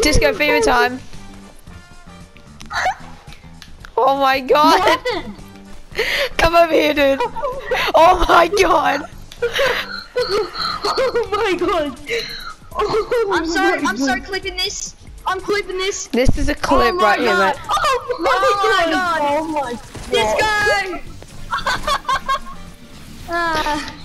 Disco fever time. Oh my god. Come over here, dude. Oh my god. oh my god. Oh I'm sorry. I'm sorry. Clipping this. I'm clipping this. This is a clip oh right right here, mate. Oh my Oh my god. God. Oh my god. This god. go. Ah.